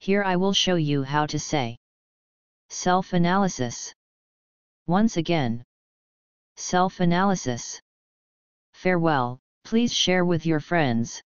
Here I will show you how to say self-analysis. Once again, self-analysis. Farewell, please share with your friends.